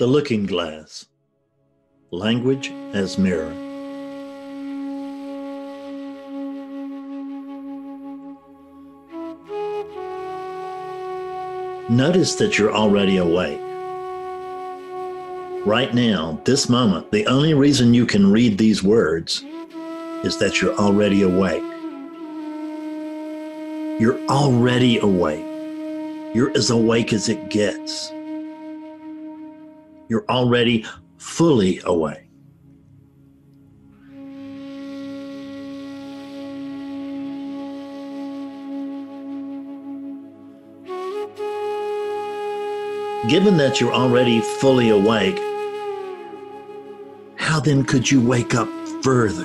The Looking Glass Language as Mirror. Notice that you're already awake. Right now, this moment, the only reason you can read these words is that you're already awake. You're already awake. You're as awake as it gets. You're already fully awake. Given that you're already fully awake, how then could you wake up further?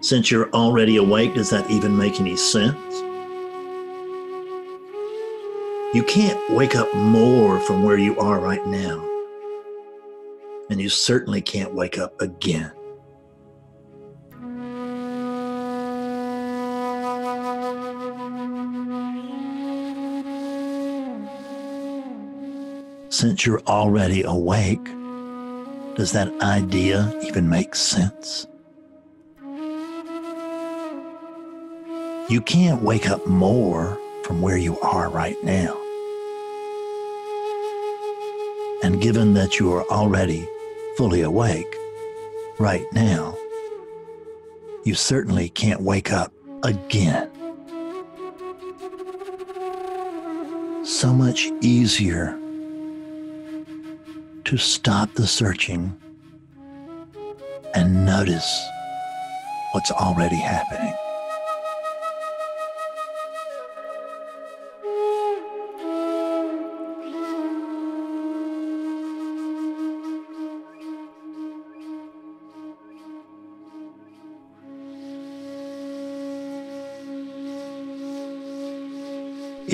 Since you're already awake, does that even make any sense? You can't wake up more from where you are right now. And you certainly can't wake up again. Since you're already awake, does that idea even make sense? You can't wake up more from where you are right now. Given that you are already fully awake right now, you certainly can't wake up again. So much easier to stop the searching and notice what's already happening.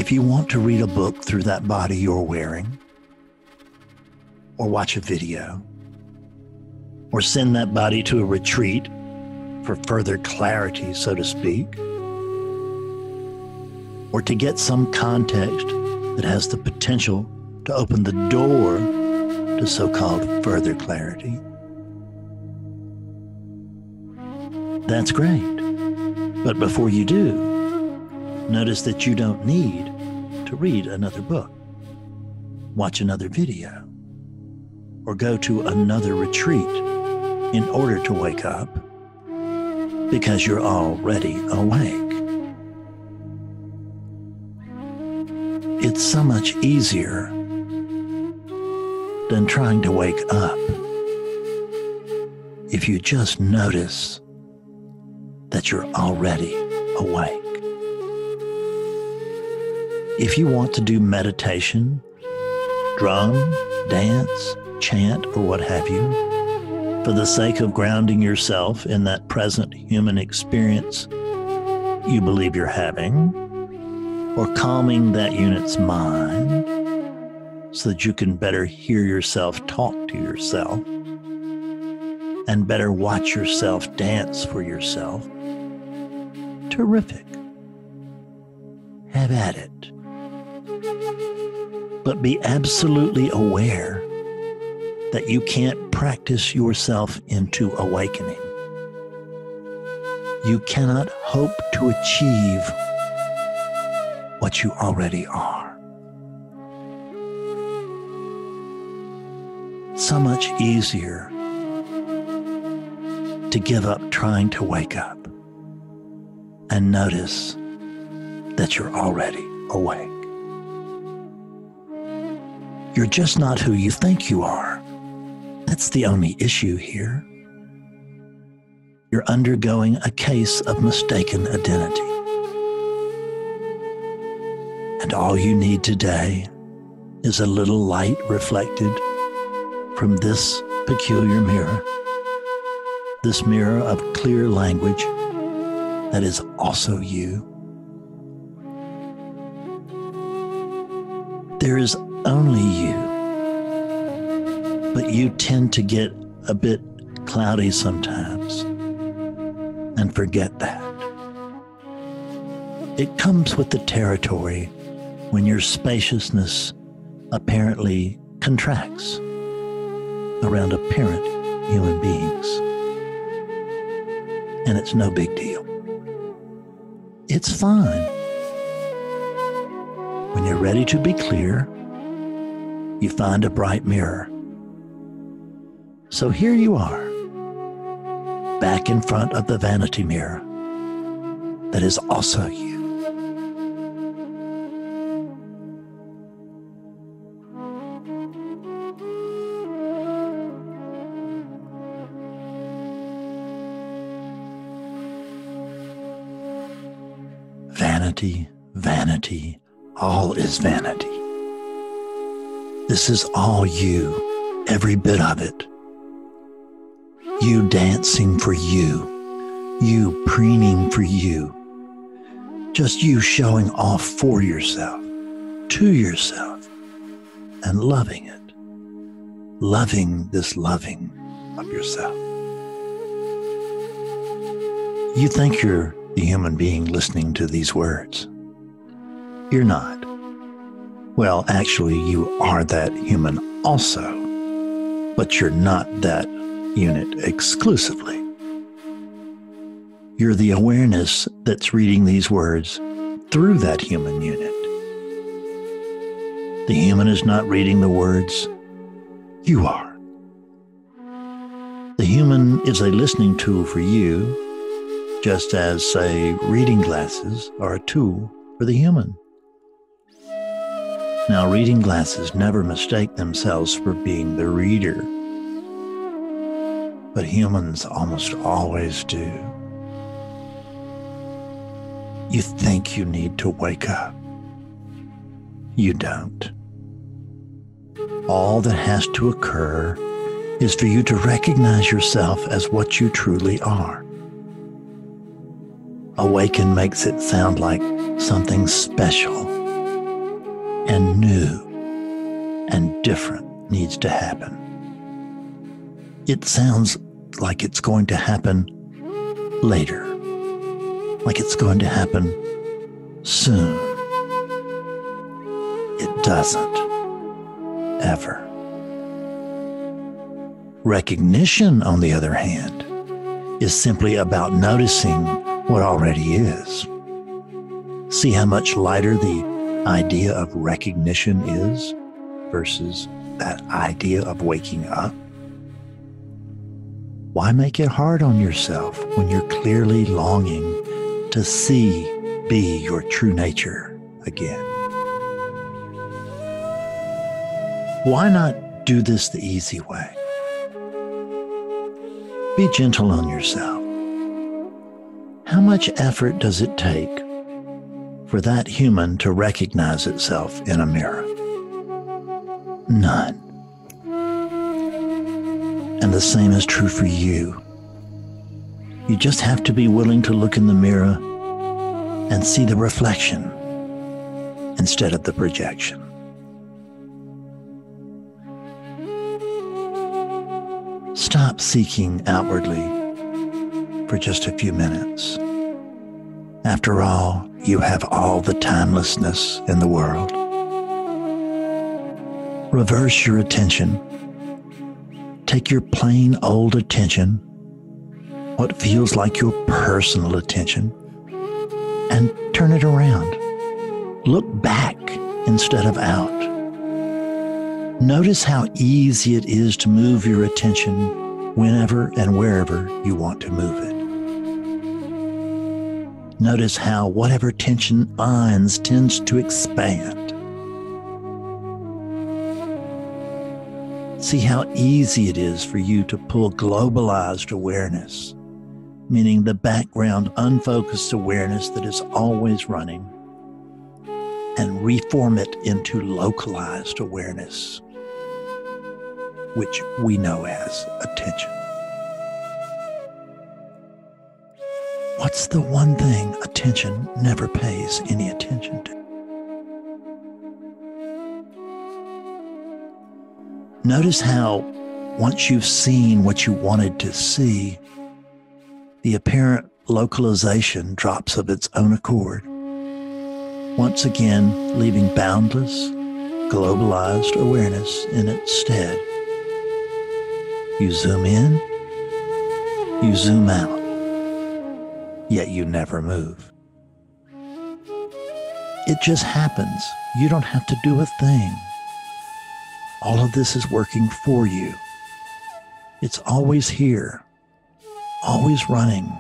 If you want to read a book through that body you're wearing, or watch a video, or send that body to a retreat for further clarity, so to speak, or to get some context that has the potential to open the door to so called further clarity. That's great. But before you do, notice that you don't need to read another book, watch another video, or go to another retreat in order to wake up because you're already awake. It's so much easier than trying to wake up if you just notice that you're already awake. If you want to do meditation, drum, dance, chant, or what have you, for the sake of grounding yourself in that present human experience you believe you're having, or calming that unit's mind so that you can better hear yourself talk to yourself and better watch yourself dance for yourself. Terrific. Have at it but be absolutely aware that you can't practice yourself into awakening. You cannot hope to achieve what you already are. So much easier to give up trying to wake up and notice that you're already awake. You're just not who you think you are. That's the only issue here. You're undergoing a case of mistaken identity. And all you need today is a little light reflected from this peculiar mirror, this mirror of clear language that is also you. There is only you. But you tend to get a bit cloudy sometimes and forget that. It comes with the territory when your spaciousness apparently contracts around apparent human beings. And it's no big deal. It's fine. When you're ready to be clear, you find a bright mirror. So here you are, back in front of the vanity mirror that is also you. Vanity, vanity, all is vanity. This is all you, every bit of it. You dancing for you, you preening for you, just you showing off for yourself, to yourself, and loving it, loving this loving of yourself. You think you're the human being listening to these words. You're not. Well, actually, you are that human also, but you're not that unit exclusively. You're the awareness that's reading these words through that human unit. The human is not reading the words, you are. The human is a listening tool for you just as, say, reading glasses are a tool for the human. Now, reading glasses never mistake themselves for being the reader, but humans almost always do. You think you need to wake up. You don't. All that has to occur is for you to recognize yourself as what you truly are. Awaken makes it sound like something special and new and different needs to happen. It sounds like it's going to happen later, like it's going to happen soon. It doesn't ever. Recognition, on the other hand, is simply about noticing what already is. See how much lighter the idea of recognition is versus that idea of waking up? Why make it hard on yourself when you're clearly longing to see, be your true nature again? Why not do this the easy way? Be gentle on yourself. How much effort does it take for that human to recognize itself in a mirror? None. And the same is true for you. You just have to be willing to look in the mirror and see the reflection instead of the projection. Stop seeking outwardly for just a few minutes. After all, you have all the timelessness in the world. Reverse your attention. Take your plain old attention, what feels like your personal attention, and turn it around. Look back instead of out. Notice how easy it is to move your attention whenever and wherever you want to move it. Notice how whatever tension binds tends to expand. See how easy it is for you to pull globalized awareness, meaning the background, unfocused awareness that is always running, and reform it into localized awareness, which we know as attention. What's the one thing attention never pays any attention to? Notice how, once you've seen what you wanted to see, the apparent localization drops of its own accord, once again leaving boundless globalized awareness in its stead. You zoom in, you zoom out, yet you never move. It just happens. You don't have to do a thing. All of this is working for you. It's always here, always running,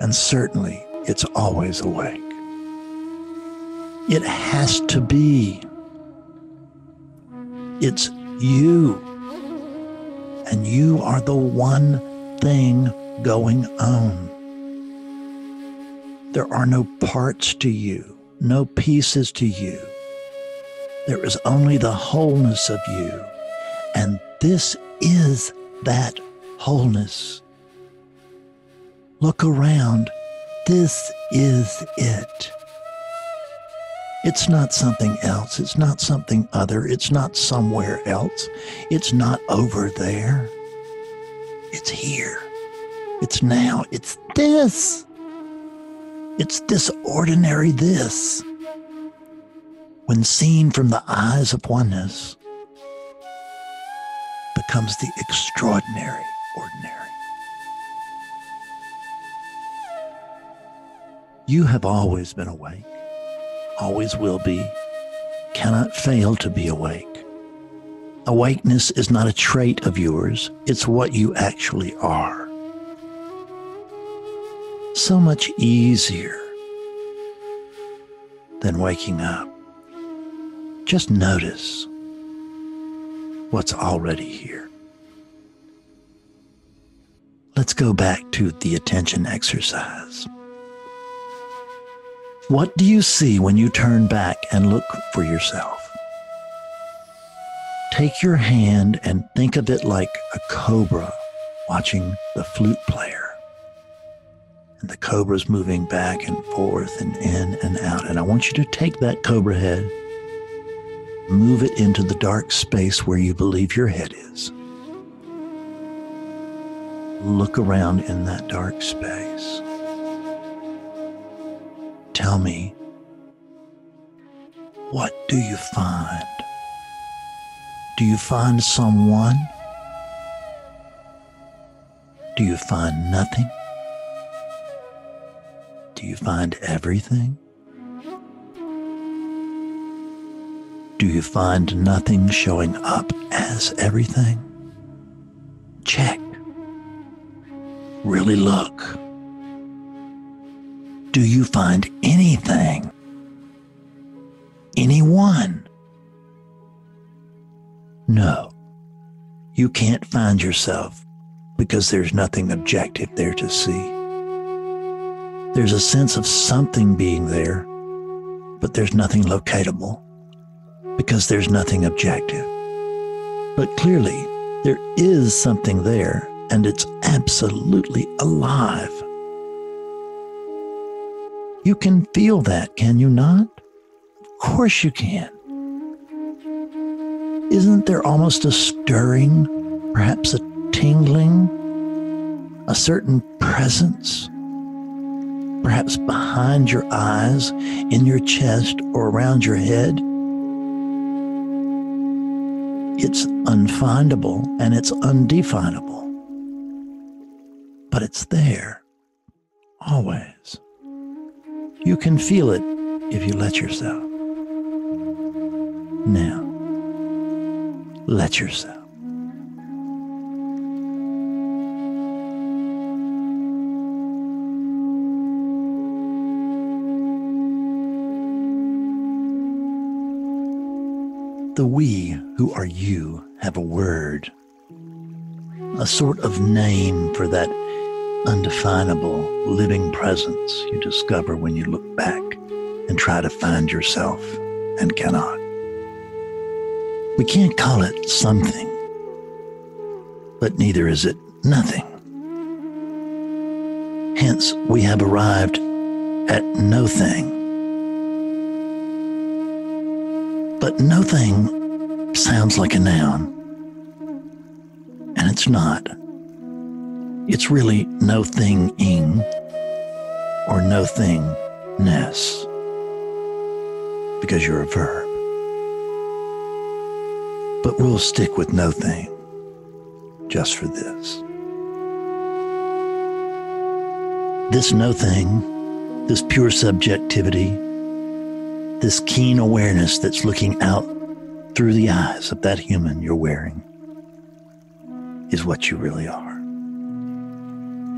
and certainly it's always awake. It has to be. It's you. And you are the one thing going on. There are no parts to you, no pieces to you. There is only the wholeness of you. And this is that wholeness. Look around. This is it. It's not something else. It's not something other. It's not somewhere else. It's not over there. It's here. It's now. It's this. It's this ordinary this. When seen from the eyes of oneness, becomes the extraordinary ordinary. You have always been awake always will be, cannot fail to be awake. Awakeness is not a trait of yours, it's what you actually are. So much easier than waking up. Just notice what's already here. Let's go back to the attention exercise. What do you see when you turn back and look for yourself? Take your hand and think of it like a cobra watching the flute player. And the cobra's moving back and forth and in and out. And I want you to take that cobra head, move it into the dark space where you believe your head is. Look around in that dark space tell me, what do you find? Do you find someone? Do you find nothing? Do you find everything? Do you find nothing showing up as everything? Check. Really look do you find anything? Anyone? No, you can't find yourself because there's nothing objective there to see. There's a sense of something being there, but there's nothing locatable because there's nothing objective. But clearly, there is something there, and it's absolutely alive. You can feel that, can you not? Of course you can. Isn't there almost a stirring, perhaps a tingling, a certain presence, perhaps behind your eyes, in your chest, or around your head? It's unfindable and it's undefinable, but it's there always. You can feel it if you let yourself. Now, let yourself. The we who are you have a word, a sort of name for that undefinable living presence you discover when you look back and try to find yourself and cannot. We can't call it something, but neither is it nothing. Hence, we have arrived at no thing. But no thing sounds like a noun, and it's not. It's really no thing ing or no thing ness because you're a verb. But we'll stick with no thing just for this. This no thing, this pure subjectivity, this keen awareness that's looking out through the eyes of that human you're wearing is what you really are.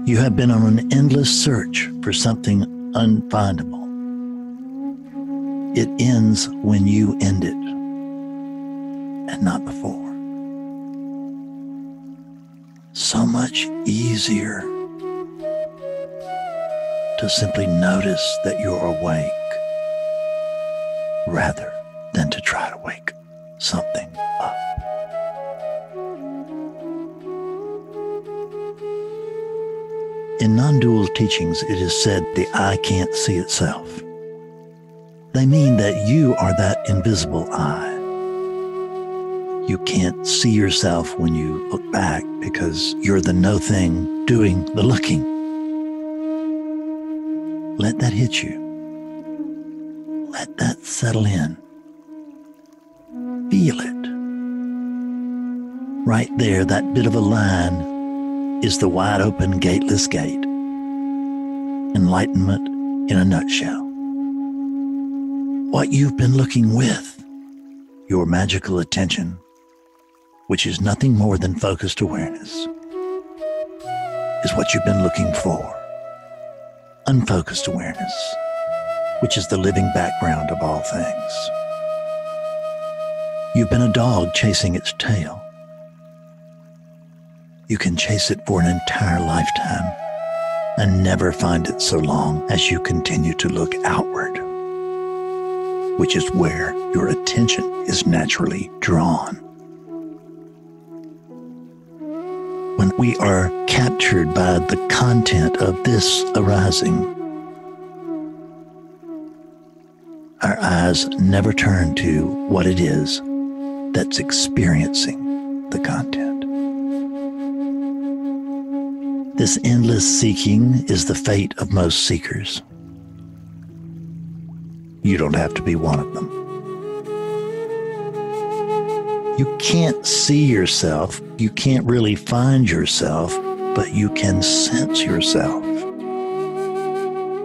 You have been on an endless search for something unfindable. It ends when you end it, and not before. So much easier to simply notice that you're awake rather than to try to wake something up. In non dual teachings, it is said the eye can't see itself. They mean that you are that invisible eye. You can't see yourself when you look back because you're the no thing doing the looking. Let that hit you. Let that settle in. Feel it. Right there, that bit of a line is the wide open, gateless gate. Enlightenment in a nutshell. What you've been looking with, your magical attention, which is nothing more than focused awareness, is what you've been looking for. Unfocused awareness, which is the living background of all things. You've been a dog chasing its tail. You can chase it for an entire lifetime and never find it so long as you continue to look outward, which is where your attention is naturally drawn. When we are captured by the content of this arising, our eyes never turn to what it is that's experiencing the content. This endless seeking is the fate of most seekers. You don't have to be one of them. You can't see yourself, you can't really find yourself, but you can sense yourself.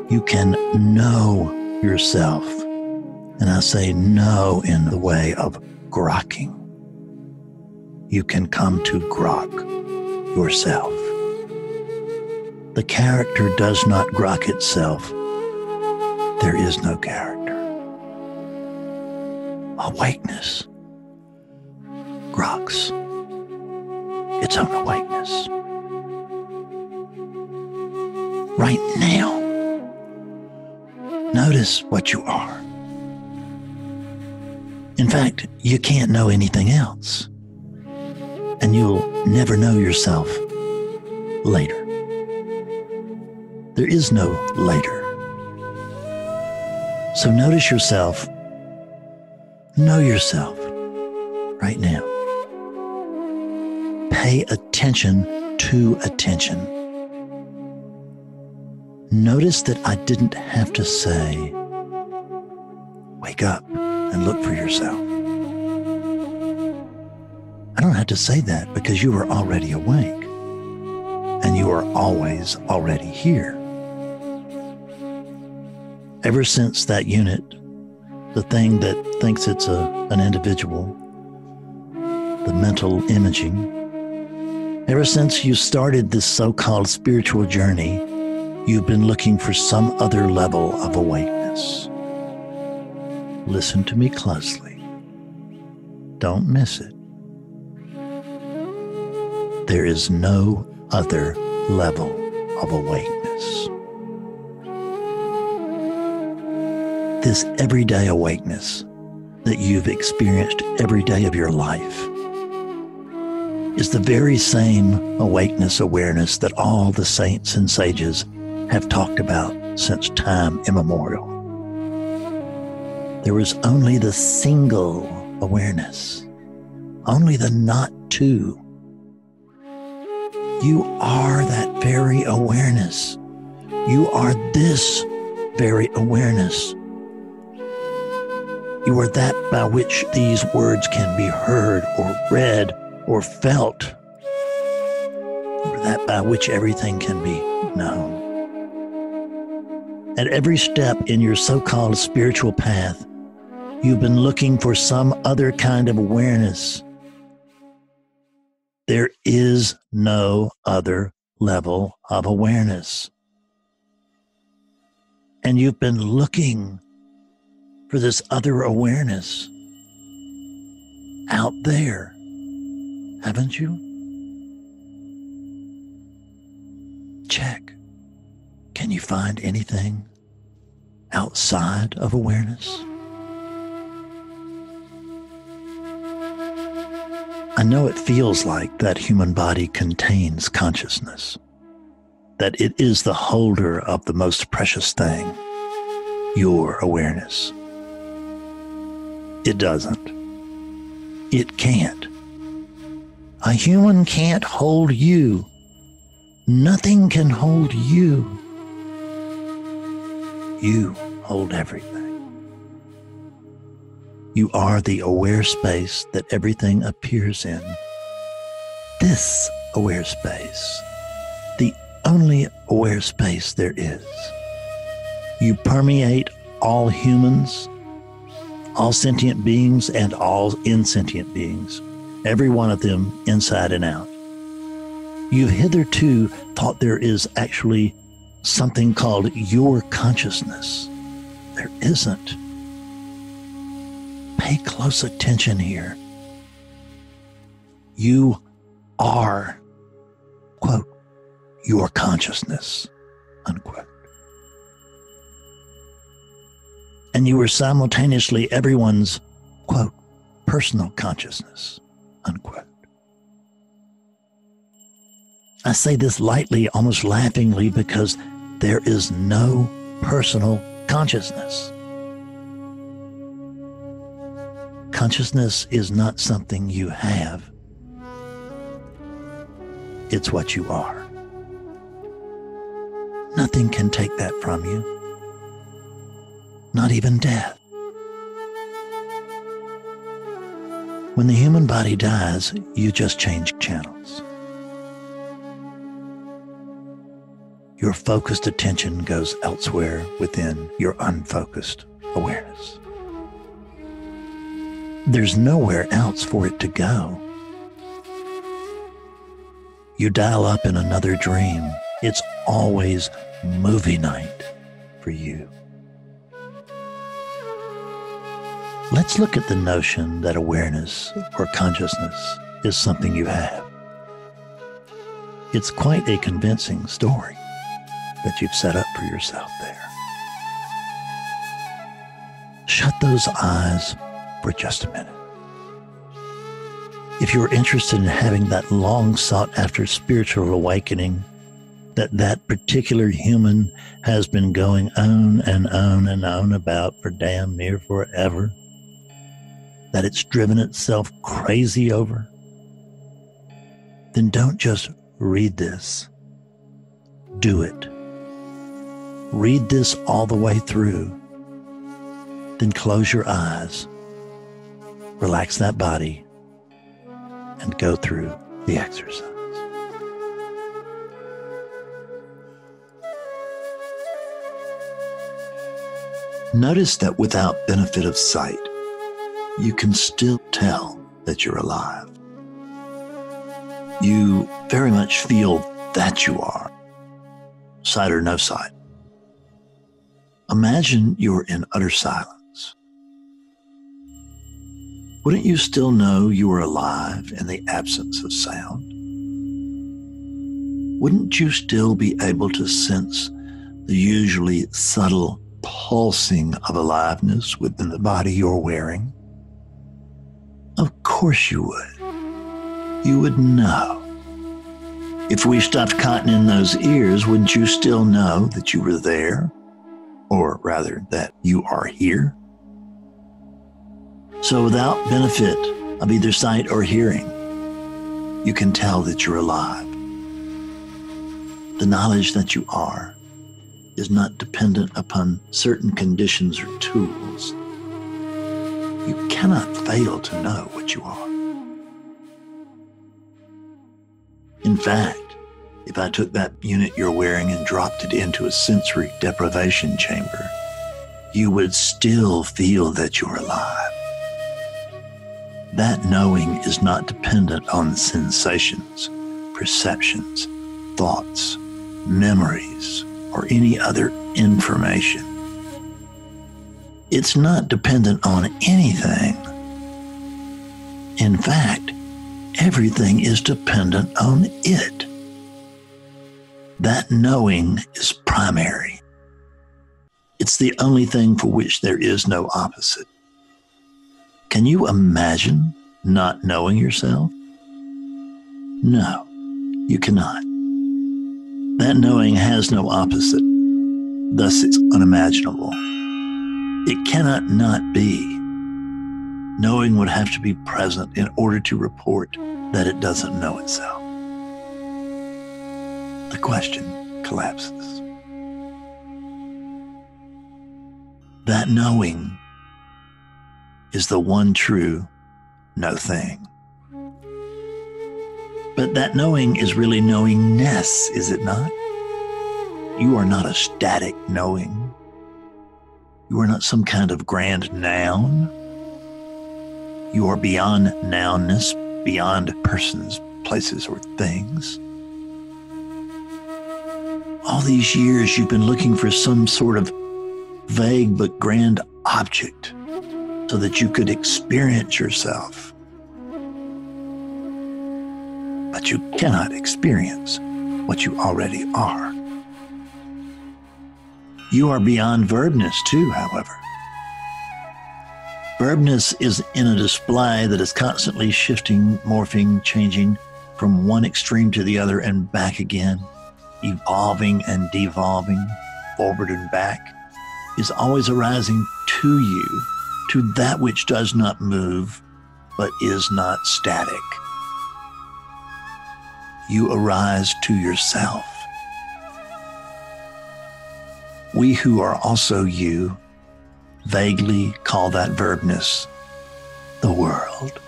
You can know yourself. And I say no in the way of grokking. You can come to grok yourself. The character does not grok itself. There is no character. Awakeness groks its own awakeness. Right now, notice what you are. In fact, you can't know anything else. And you'll never know yourself later. There is no later. So notice yourself. Know yourself right now. Pay attention to attention. Notice that I didn't have to say, wake up and look for yourself. I don't have to say that because you are already awake and you are always already here. Ever since that unit, the thing that thinks it's a, an individual, the mental imaging, ever since you started this so called spiritual journey, you've been looking for some other level of awakeness. Listen to me closely. Don't miss it. There is no other level of awakeness. This everyday awakeness that you've experienced every day of your life is the very same awakeness awareness that all the saints and sages have talked about since time immemorial. There was only the single awareness, only the not two. You are that very awareness. You are this very awareness. You are that by which these words can be heard or read or felt. That by which everything can be known. At every step in your so called spiritual path, you've been looking for some other kind of awareness. There is no other level of awareness. And you've been looking for this other awareness out there, haven't you? Check. Can you find anything outside of awareness? Know it feels like that human body contains consciousness, that it is the holder of the most precious thing, your awareness. It doesn't. It can't. A human can't hold you. Nothing can hold you. You hold everything. You are the aware space that everything appears in. This aware space, the only aware space there is. You permeate all humans, all sentient beings, and all insentient beings, every one of them inside and out. You've hitherto thought there is actually something called your consciousness. There isn't. Pay close attention here. You are, quote, your consciousness, unquote. And you are simultaneously everyone's, quote, personal consciousness, unquote. I say this lightly, almost laughingly, because there is no personal consciousness. Consciousness is not something you have, it's what you are. Nothing can take that from you, not even death. When the human body dies, you just change channels. Your focused attention goes elsewhere within your unfocused awareness. There's nowhere else for it to go. You dial up in another dream. It's always movie night for you. Let's look at the notion that awareness or consciousness is something you have. It's quite a convincing story that you've set up for yourself there. Shut those eyes for just a minute. If you're interested in having that long sought after spiritual awakening that that particular human has been going on and on and on about for damn near forever, that it's driven itself crazy over, then don't just read this. Do it. Read this all the way through. Then close your eyes relax that body, and go through the exercise. Notice that without benefit of sight, you can still tell that you're alive. You very much feel that you are, sight or no sight. Imagine you're in utter silence wouldn't you still know you were alive in the absence of sound? Wouldn't you still be able to sense the usually subtle pulsing of aliveness within the body you're wearing? Of course you would. You would know. If we stuffed cotton in those ears, wouldn't you still know that you were there? Or rather, that you are here? So, without benefit of either sight or hearing, you can tell that you're alive. The knowledge that you are is not dependent upon certain conditions or tools. You cannot fail to know what you are. In fact, if I took that unit you're wearing and dropped it into a sensory deprivation chamber, you would still feel that you're alive. That knowing is not dependent on sensations, perceptions, thoughts, memories, or any other information. It's not dependent on anything. In fact, everything is dependent on it. That knowing is primary. It's the only thing for which there is no opposite. Can you imagine not knowing yourself? No, you cannot. That knowing has no opposite. Thus, it's unimaginable. It cannot not be. Knowing would have to be present in order to report that it doesn't know itself. The question collapses. That knowing is the one true no thing. But that knowing is really knowingness, is it not? You are not a static knowing. You are not some kind of grand noun. You are beyond nounness, beyond persons, places, or things. All these years you've been looking for some sort of vague but grand object so that you could experience yourself. But you cannot experience what you already are. You are beyond verbness, too, however. Verbness is in a display that is constantly shifting, morphing, changing from one extreme to the other and back again, evolving and devolving, forward and back, is always arising to you to that which does not move, but is not static. You arise to yourself. We who are also you vaguely call that verbness the world,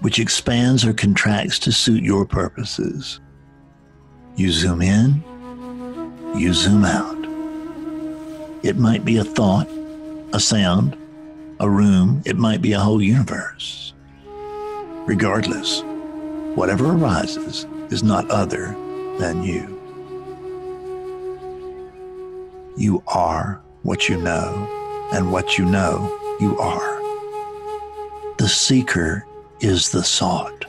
which expands or contracts to suit your purposes. You zoom in, you zoom out. It might be a thought, a sound, a room, it might be a whole universe. Regardless, whatever arises is not other than you. You are what you know, and what you know, you are. The seeker is the sought.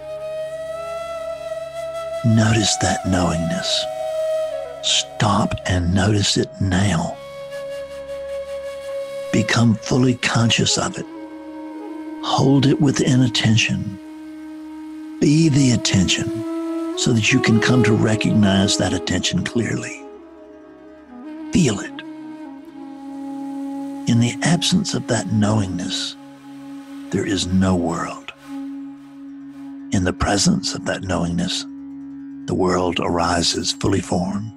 Notice that knowingness. Stop and notice it now become fully conscious of it. Hold it within attention. Be the attention so that you can come to recognize that attention clearly. Feel it. In the absence of that knowingness, there is no world. In the presence of that knowingness, the world arises fully formed.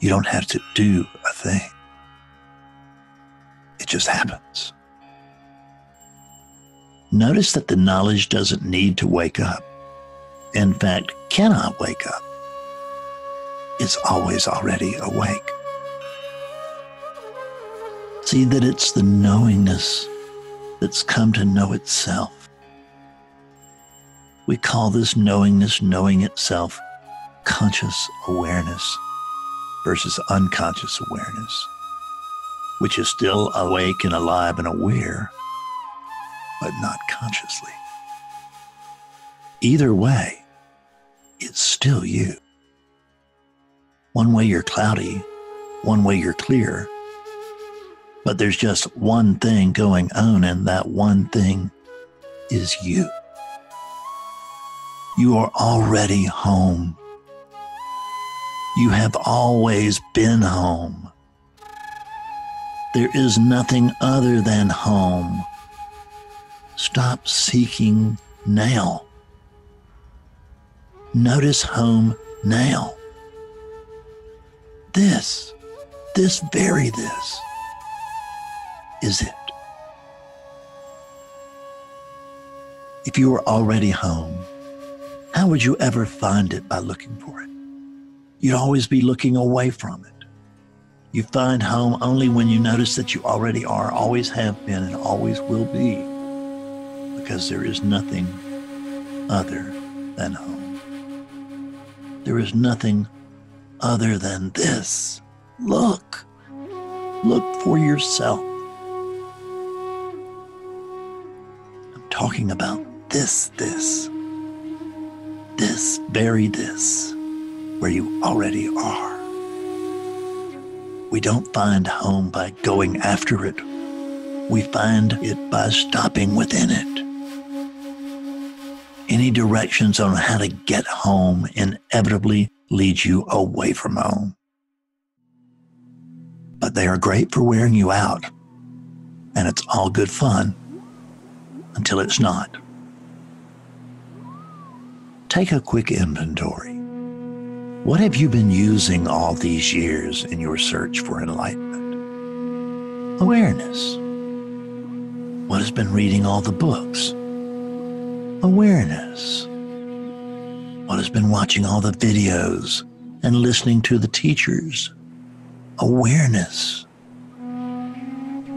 You don't have to do a thing just happens. Notice that the knowledge doesn't need to wake up. In fact, cannot wake up. It's always already awake. See that it's the knowingness that's come to know itself. We call this knowingness knowing itself conscious awareness versus unconscious awareness which is still awake and alive and aware, but not consciously. Either way, it's still you. One way you're cloudy, one way you're clear, but there's just one thing going on, and that one thing is you. You are already home. You have always been home. There is nothing other than home. Stop seeking now. Notice home now. This, this very this, is it. If you were already home, how would you ever find it by looking for it? You'd always be looking away from it. You find home only when you notice that you already are, always have been, and always will be, because there is nothing other than home. There is nothing other than this. Look. Look for yourself. I'm talking about this, this, this, very this, where you already are. We don't find home by going after it. We find it by stopping within it. Any directions on how to get home inevitably lead you away from home. But they are great for wearing you out, and it's all good fun until it's not. Take a quick inventory. What have you been using all these years in your search for enlightenment? Awareness. What has been reading all the books? Awareness. What has been watching all the videos and listening to the teachers? Awareness.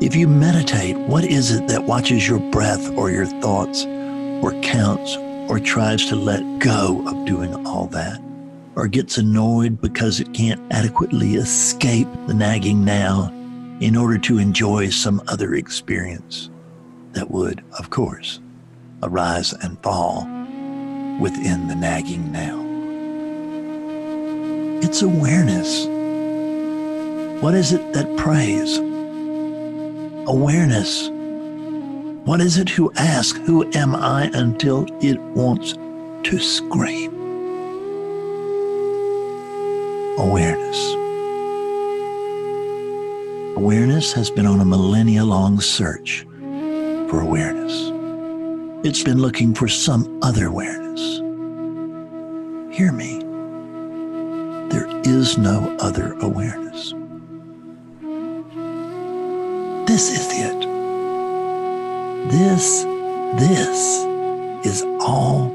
If you meditate, what is it that watches your breath or your thoughts or counts or tries to let go of doing all that? Or gets annoyed because it can't adequately escape the nagging now in order to enjoy some other experience that would, of course, arise and fall within the nagging now. It's awareness. What is it that prays? Awareness. What is it who asks, Who am I? until it wants to scream? Awareness. Awareness has been on a millennia long search for awareness. It's been looking for some other awareness. Hear me. There is no other awareness. This is it. This, this is all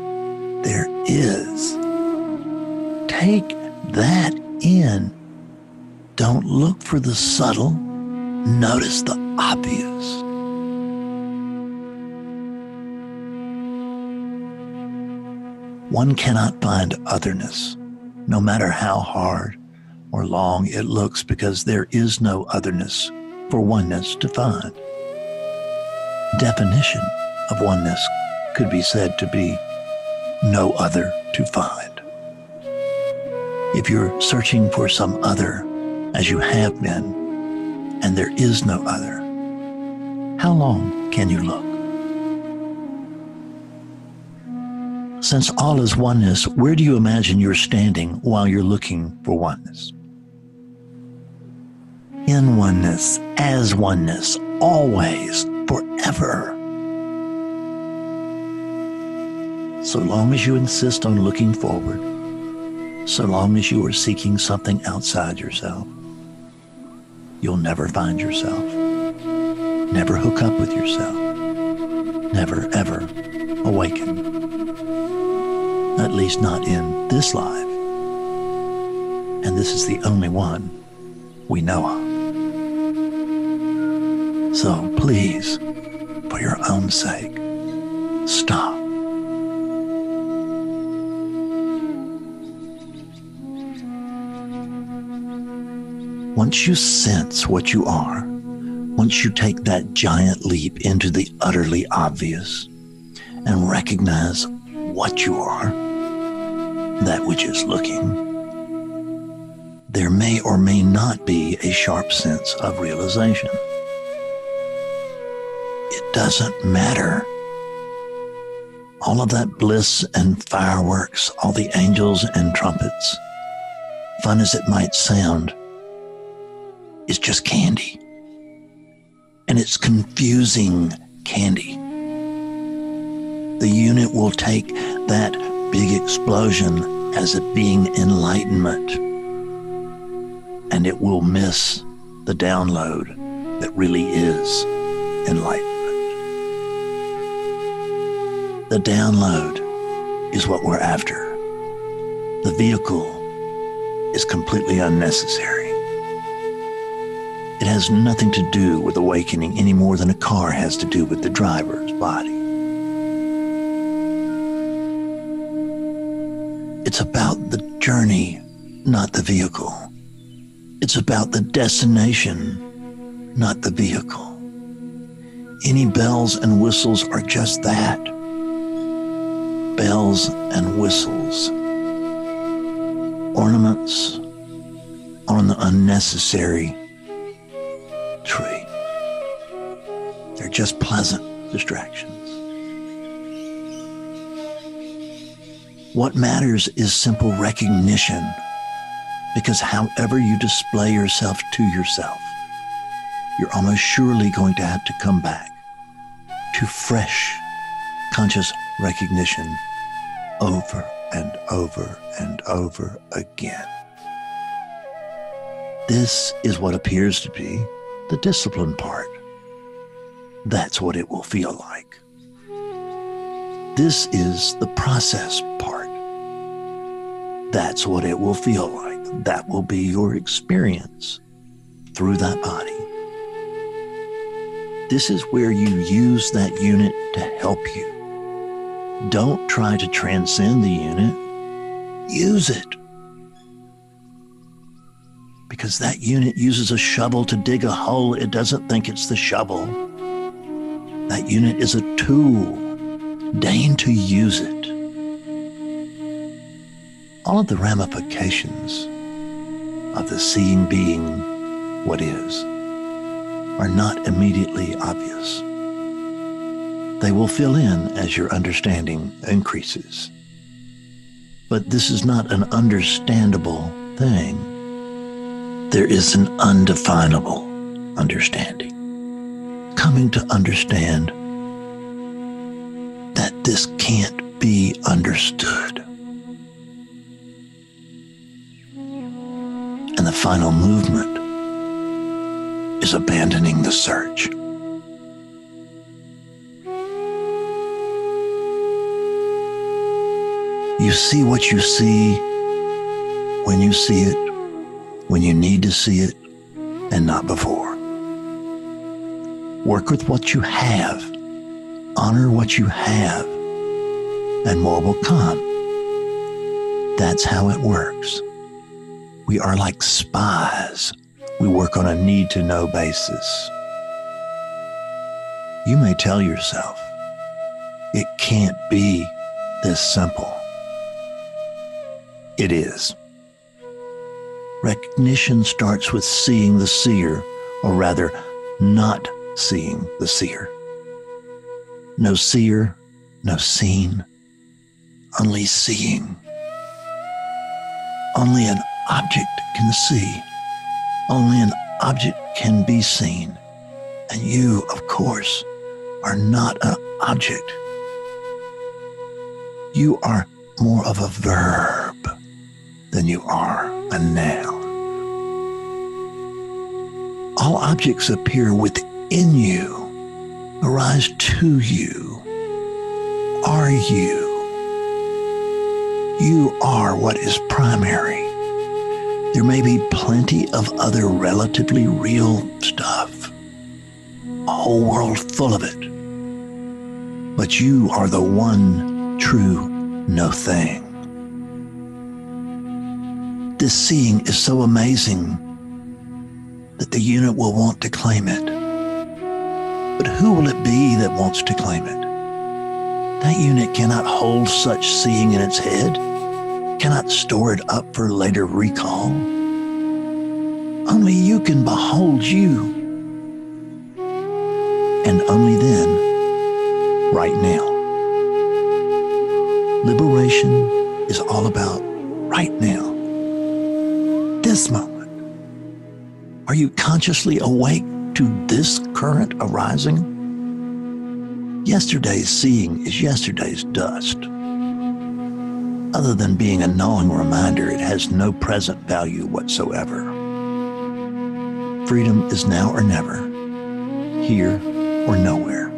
there is. Take that in. Don't look for the subtle, notice the obvious. One cannot find otherness, no matter how hard or long it looks, because there is no otherness for oneness to find. Definition of oneness could be said to be no other to find. If you're searching for some other, as you have been, and there is no other, how long can you look? Since all is oneness, where do you imagine you're standing while you're looking for oneness? In oneness, as oneness, always, forever. So long as you insist on looking forward, so long as you are seeking something outside yourself, you'll never find yourself, never hook up with yourself, never ever awaken. At least not in this life. And this is the only one we know of. So please, for your own sake, stop Once you sense what you are, once you take that giant leap into the utterly obvious and recognize what you are, that which is looking, there may or may not be a sharp sense of realization. It doesn't matter. All of that bliss and fireworks, all the angels and trumpets, fun as it might sound, is just candy. And it's confusing candy. The unit will take that big explosion as it being enlightenment, and it will miss the download that really is enlightenment. The download is what we're after. The vehicle is completely unnecessary. It has nothing to do with awakening any more than a car has to do with the driver's body. It's about the journey, not the vehicle. It's about the destination, not the vehicle. Any bells and whistles are just that bells and whistles, ornaments on the unnecessary tree. They're just pleasant distractions. What matters is simple recognition because however you display yourself to yourself, you're almost surely going to have to come back to fresh conscious recognition over and over and over again. This is what appears to be the discipline part. That's what it will feel like. This is the process part. That's what it will feel like. That will be your experience through that body. This is where you use that unit to help you. Don't try to transcend the unit, use it. Because that unit uses a shovel to dig a hole, it doesn't think it's the shovel. That unit is a tool. Deign to use it. All of the ramifications of the seeing being what is are not immediately obvious. They will fill in as your understanding increases. But this is not an understandable thing. There is an undefinable understanding. Coming to understand that this can't be understood. And the final movement is abandoning the search. You see what you see when you see it, when you need to see it, and not before. Work with what you have, honor what you have, and more will come. That's how it works. We are like spies we work on a need to know basis. You may tell yourself, it can't be this simple. It is. Recognition starts with seeing the seer, or rather, not seeing the seer. No seer, no seen, only seeing. Only an object can see. Only an object can be seen. And you, of course, are not an object. You are more of a verb than you are a noun. All objects appear within you, arise to you, are you. You are what is primary. There may be plenty of other relatively real stuff, a whole world full of it. But you are the one true no thing. This seeing is so amazing that the unit will want to claim it. But who will it be that wants to claim it? That unit cannot hold such seeing in its head cannot store it up for later recall. Only you can behold you. And only then, right now. Liberation is all about right now. This moment. Are you consciously awake to this current arising? Yesterday's seeing is yesterday's dust. Other than being a gnawing reminder, it has no present value whatsoever. Freedom is now or never, here or nowhere.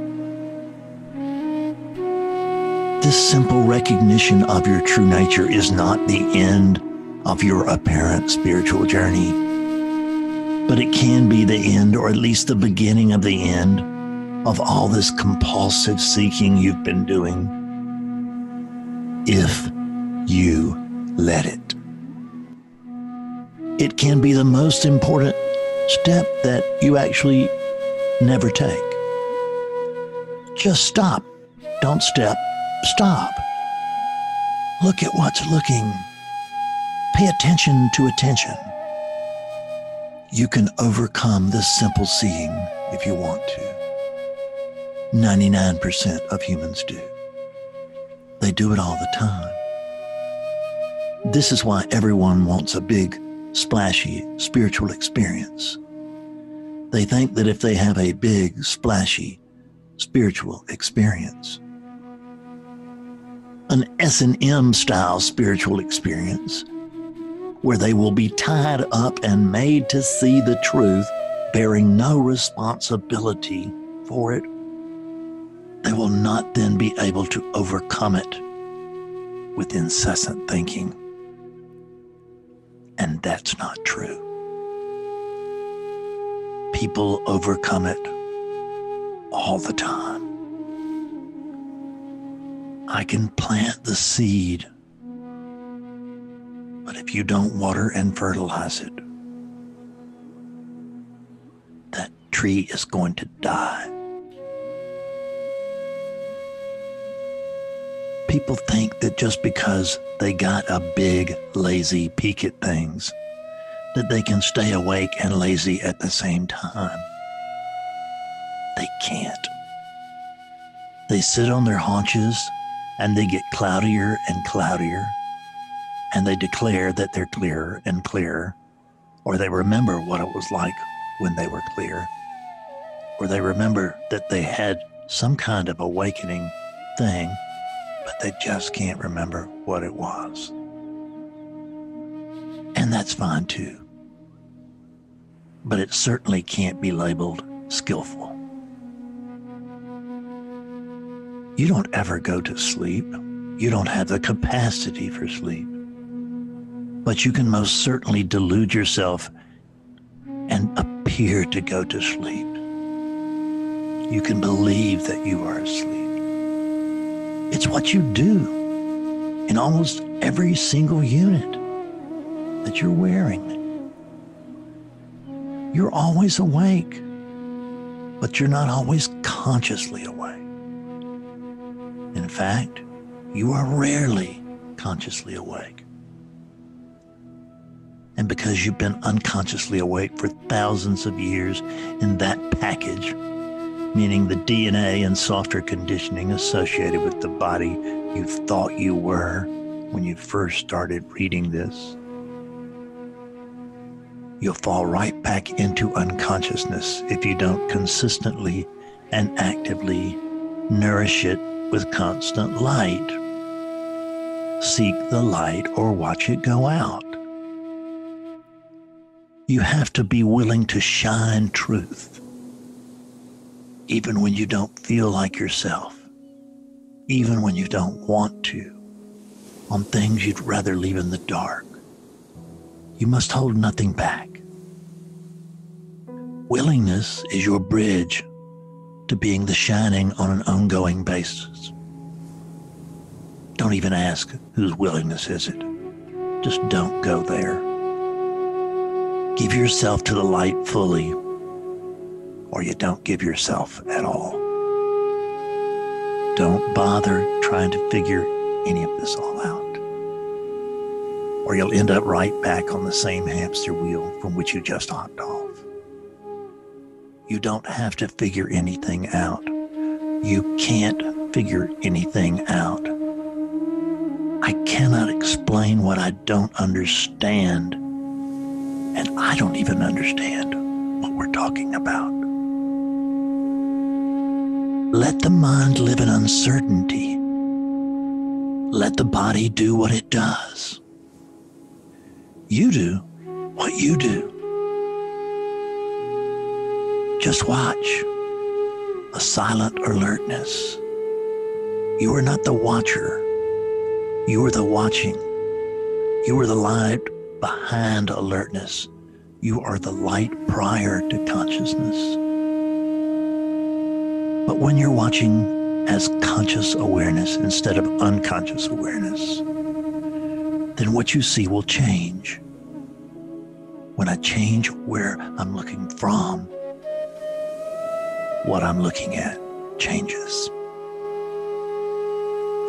This simple recognition of your true nature is not the end of your apparent spiritual journey, but it can be the end, or at least the beginning of the end, of all this compulsive seeking you've been doing. If you let it. It can be the most important step that you actually never take. Just stop. Don't step. Stop. Look at what's looking. Pay attention to attention. You can overcome this simple seeing if you want to. 99% of humans do. They do it all the time. This is why everyone wants a big, splashy spiritual experience. They think that if they have a big, splashy spiritual experience, an S&M style spiritual experience where they will be tied up and made to see the truth, bearing no responsibility for it, they will not then be able to overcome it with incessant thinking. And that's not true. People overcome it all the time. I can plant the seed, if you don't water and fertilize it, that tree is going to die. People think that just because they got a big, lazy peek at things, that they can stay awake and lazy at the same time. They can't. They sit on their haunches and they get cloudier and cloudier, and they declare that they're clearer and clearer, or they remember what it was like when they were clear, or they remember that they had some kind of awakening thing, but they just can't remember what it was. And that's fine too. But it certainly can't be labeled skillful. You don't ever go to sleep. You don't have the capacity for sleep. But you can most certainly delude yourself and appear to go to sleep. You can believe that you are asleep. It's what you do in almost every single unit that you're wearing. You're always awake, but you're not always consciously awake. In fact, you are rarely consciously awake. And because you've been unconsciously awake for thousands of years in that package, meaning the DNA and software conditioning associated with the body you thought you were when you first started reading this, you'll fall right back into unconsciousness if you don't consistently and actively nourish it with constant light. Seek the light or watch it go out. You have to be willing to shine truth, even when you don't feel like yourself, even when you don't want to, on things you'd rather leave in the dark. You must hold nothing back. Willingness is your bridge to being the shining on an ongoing basis. Don't even ask whose willingness is it. Just don't go there. Give yourself to the light fully, or you don't give yourself at all. Don't bother trying to figure any of this all out, or you'll end up right back on the same hamster wheel from which you just hopped off. You don't have to figure anything out. You can't figure anything out. I cannot explain what I don't understand. And I don't even understand what we're talking about. Let the mind live in uncertainty. Let the body do what it does. You do what you do. Just watch a silent alertness. You are not the watcher. You are the watching. You are the light behind alertness. You are the light prior to consciousness. But when you're watching as conscious awareness instead of unconscious awareness, then what you see will change. When I change where I'm looking from, what I'm looking at changes.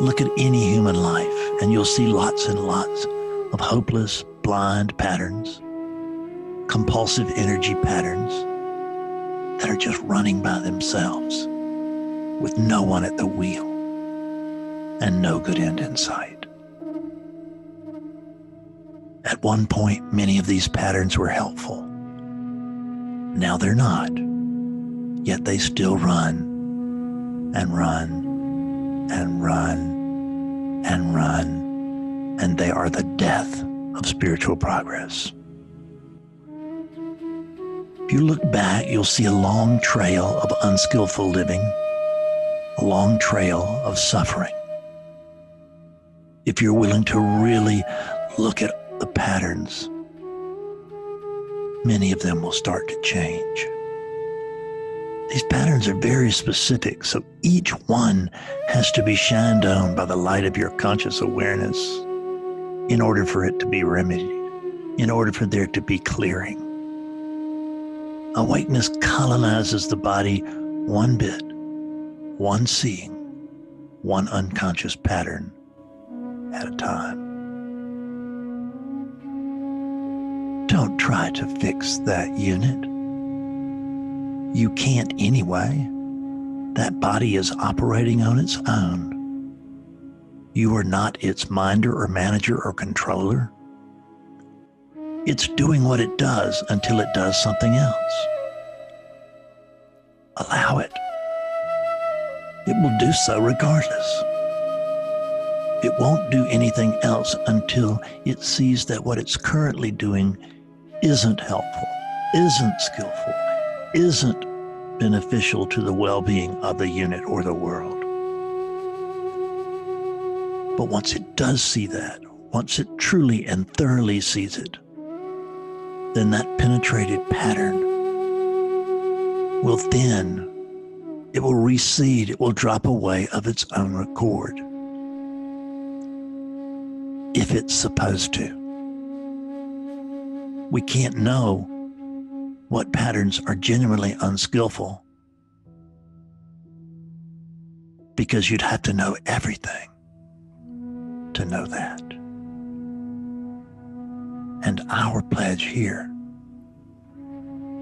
Look at any human life, and you'll see lots and lots of hopeless, blind patterns, compulsive energy patterns that are just running by themselves with no one at the wheel and no good end in sight. At one point, many of these patterns were helpful. Now they're not, yet they still run and run and run and run, and they are the death of spiritual progress. If you look back, you'll see a long trail of unskillful living, a long trail of suffering. If you're willing to really look at the patterns, many of them will start to change. These patterns are very specific, so each one has to be shined on by the light of your conscious awareness in order for it to be remedied, in order for there to be clearing. Awakeness colonizes the body one bit, one seeing, one unconscious pattern at a time. Don't try to fix that unit. You can't anyway. That body is operating on its own. You are not its minder or manager or controller. It's doing what it does until it does something else. Allow it. It will do so regardless. It won't do anything else until it sees that what it's currently doing isn't helpful, isn't skillful, isn't beneficial to the well being of the unit or the world. But once it does see that, once it truly and thoroughly sees it, then that penetrated pattern will thin, it will recede, it will drop away of its own accord. If it's supposed to. We can't know what patterns are genuinely unskillful because you'd have to know everything to know that. And our pledge here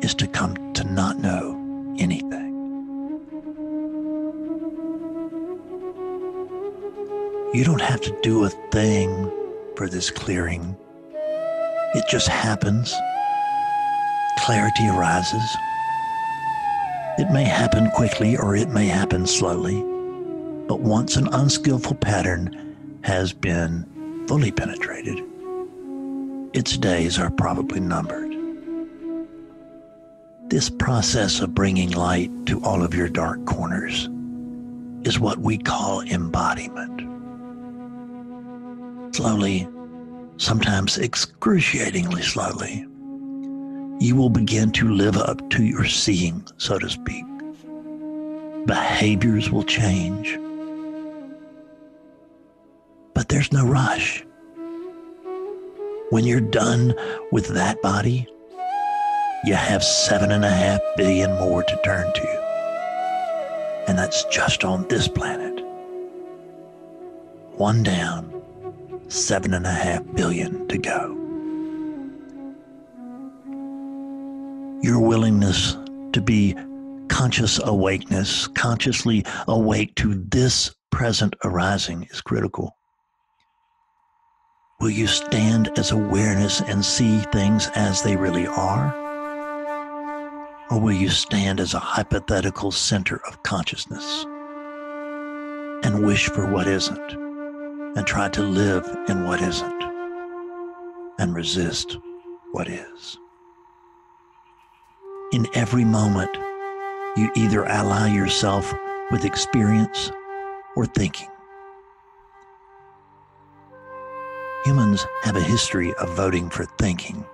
is to come to not know anything. You don't have to do a thing for this clearing. It just happens. Clarity arises. It may happen quickly or it may happen slowly, but once an unskillful pattern has been fully penetrated, its days are probably numbered. This process of bringing light to all of your dark corners is what we call embodiment. Slowly, sometimes excruciatingly slowly, you will begin to live up to your seeing, so to speak. Behaviors will change there's no rush. When you're done with that body, you have seven and a half billion more to turn to. And that's just on this planet. One down, seven and a half billion to go. Your willingness to be conscious awakeness, consciously awake to this present arising is critical. Will you stand as awareness and see things as they really are? Or will you stand as a hypothetical center of consciousness and wish for what isn't and try to live in what isn't and resist what is? In every moment, you either ally yourself with experience or thinking Humans have a history of voting for thinking.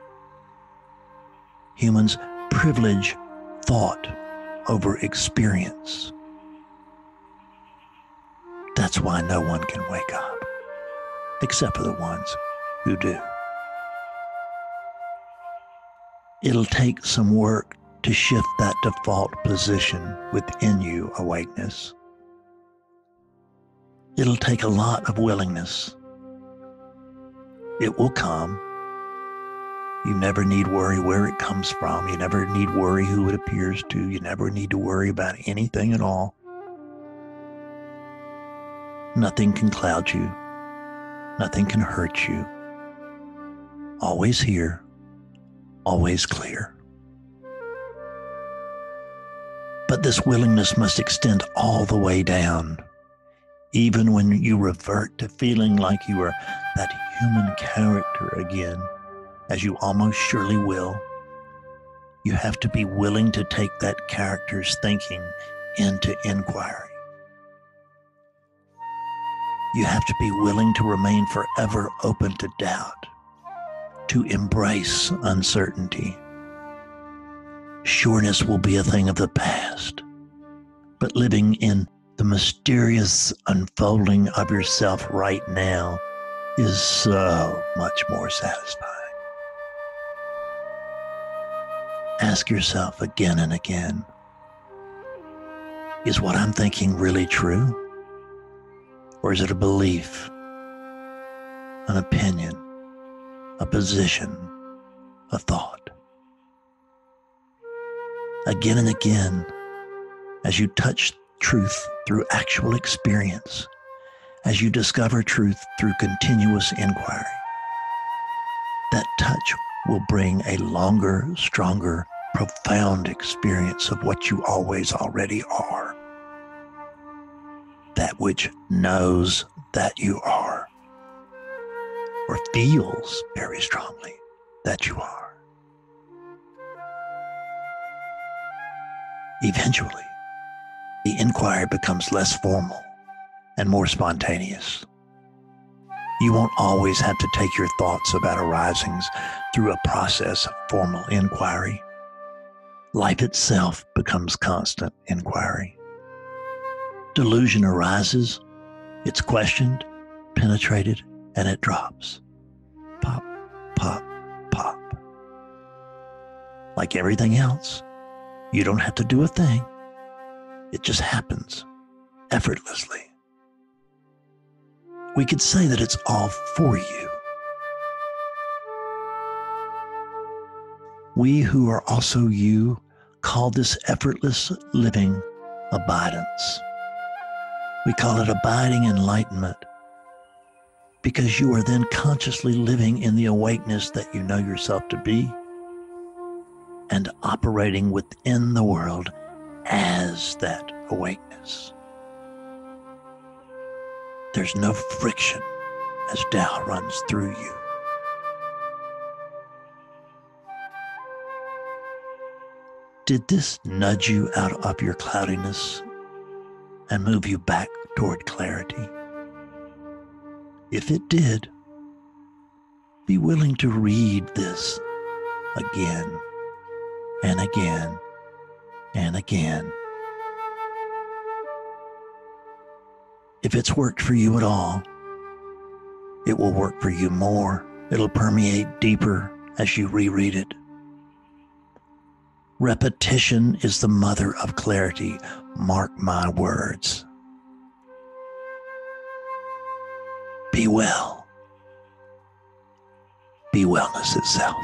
Humans privilege thought over experience. That's why no one can wake up, except for the ones who do. It'll take some work to shift that default position within you, awakeness. It'll take a lot of willingness. It will come. You never need worry where it comes from. You never need worry who it appears to. You never need to worry about anything at all. Nothing can cloud you. Nothing can hurt you. Always here, always clear. But this willingness must extend all the way down. Even when you revert to feeling like you are that human character again, as you almost surely will, you have to be willing to take that character's thinking into inquiry. You have to be willing to remain forever open to doubt, to embrace uncertainty sureness will be a thing of the past. But living in the mysterious unfolding of yourself right now is so much more satisfying. Ask yourself again and again Is what I'm thinking really true? Or is it a belief, an opinion, a position, a thought? again and again as you touch truth through actual experience, as you discover truth through continuous inquiry. That touch will bring a longer, stronger, profound experience of what you always already are. That which knows that you are, or feels very strongly that you are. Eventually, the inquiry becomes less formal and more spontaneous. You won't always have to take your thoughts about arisings through a process of formal inquiry. Life itself becomes constant inquiry. Delusion arises, it's questioned, penetrated, and it drops. Pop, pop, pop. Like everything else, you don't have to do a thing. It just happens effortlessly. We could say that it's all for you. We who are also you call this effortless living abidance. We call it abiding enlightenment because you are then consciously living in the awakeness that you know yourself to be and operating within the world as that awakeness. There's no friction as Tao runs through you. Did this nudge you out of your cloudiness and move you back toward clarity? If it did, be willing to read this again and again and again. If it's worked for you at all, it will work for you more. It'll permeate deeper as you reread it. Repetition is the mother of clarity. Mark my words. Be well. Be wellness itself.